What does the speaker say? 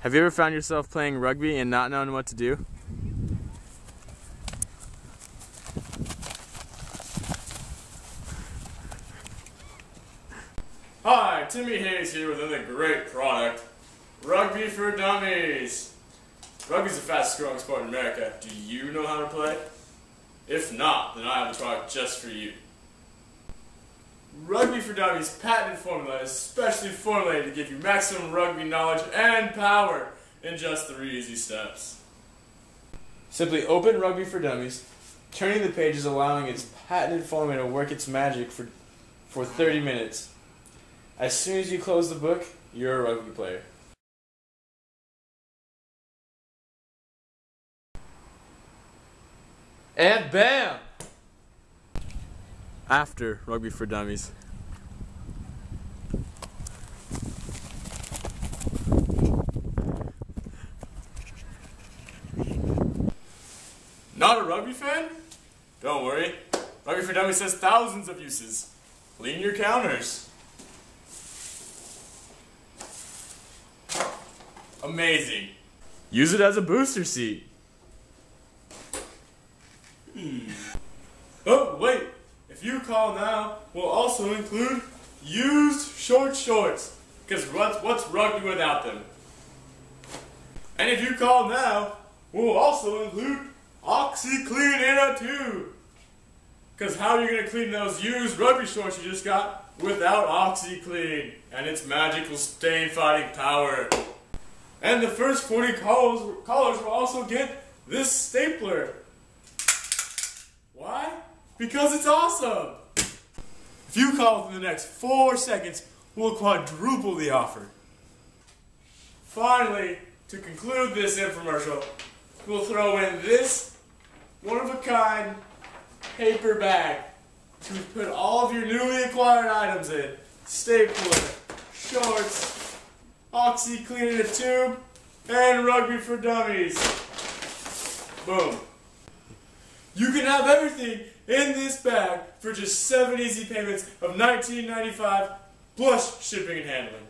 Have you ever found yourself playing rugby and not knowing what to do? Hi, Timmy Hays here with another great product, Rugby for Dummies. Rugby's the fastest growing sport in America. Do you know how to play? If not, then I have a product just for you. Rugby for Dummies patented formula is specially formulated to give you maximum rugby knowledge and power in just three easy steps. Simply open Rugby for Dummies, turning the pages allowing its patented formula to work its magic for, for 30 minutes. As soon as you close the book, you're a rugby player. And bam! After Rugby for Dummies. Not a rugby fan? Don't worry. Rugby for Dummies has thousands of uses. Clean your counters. Amazing. Use it as a booster seat. Hmm. If you call now, we'll also include used short shorts. Because what's, what's rugby without them? And if you call now, we'll also include OxiClean in a tube. Because how are you going to clean those used rugby shorts you just got without OxiClean and its magical stain fighting power? And the first 40 callers, callers will also get this stapler. Because it's awesome. If you call within the next four seconds, we'll quadruple the offer. Finally, to conclude this infomercial, we'll throw in this one-of-a-kind paper bag to put all of your newly acquired items in. Stapler, shorts, OxiClean in a tube, and Rugby for Dummies. Boom. You can have everything in this bag for just seven easy payments of $19.95 plus shipping and handling.